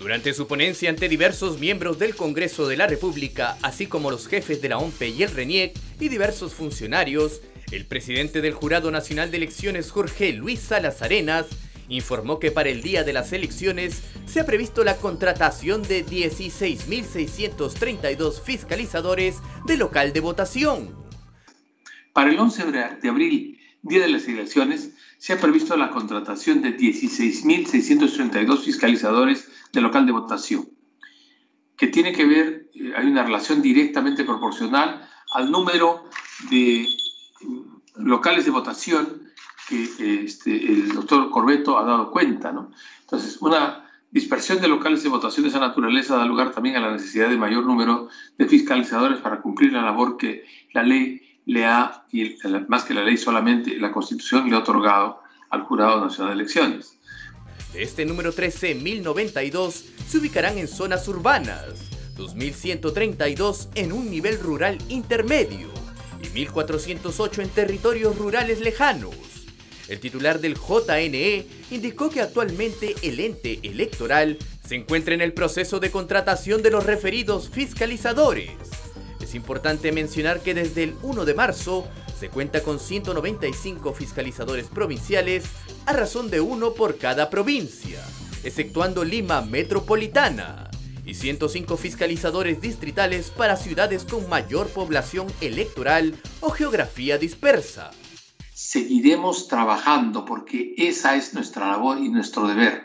Durante su ponencia ante diversos miembros del Congreso de la República, así como los jefes de la OMPE y el RENIEC y diversos funcionarios, el presidente del Jurado Nacional de Elecciones, Jorge Luis Salas Arenas, informó que para el día de las elecciones se ha previsto la contratación de 16.632 fiscalizadores de local de votación. Para el 11 de abril, día de las elecciones, se ha previsto la contratación de 16.632 fiscalizadores de local de votación, que tiene que ver, eh, hay una relación directamente proporcional al número de mm, locales de votación que este, el doctor Corbeto ha dado cuenta. ¿no? Entonces, una dispersión de locales de votación de esa naturaleza da lugar también a la necesidad de mayor número de fiscalizadores para cumplir la labor que la ley le ha, y más que la ley solamente, la Constitución le ha otorgado al Jurado Nacional de Elecciones. Este número 13.092 se ubicarán en zonas urbanas, 2.132 en un nivel rural intermedio y 1.408 en territorios rurales lejanos. El titular del JNE indicó que actualmente el ente electoral se encuentra en el proceso de contratación de los referidos fiscalizadores. Es importante mencionar que desde el 1 de marzo se cuenta con 195 fiscalizadores provinciales a razón de uno por cada provincia, exceptuando Lima Metropolitana, y 105 fiscalizadores distritales para ciudades con mayor población electoral o geografía dispersa seguiremos trabajando porque esa es nuestra labor y nuestro deber.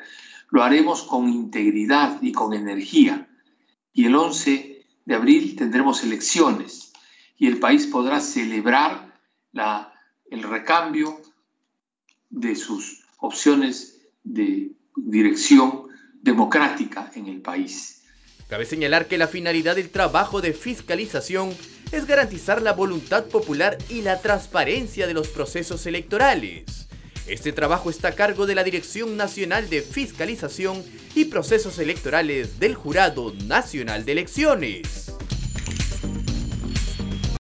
Lo haremos con integridad y con energía. Y el 11 de abril tendremos elecciones y el país podrá celebrar la, el recambio de sus opciones de dirección democrática en el país. Cabe señalar que la finalidad del trabajo de fiscalización es garantizar la voluntad popular y la transparencia de los procesos electorales. Este trabajo está a cargo de la Dirección Nacional de Fiscalización y Procesos Electorales del Jurado Nacional de Elecciones.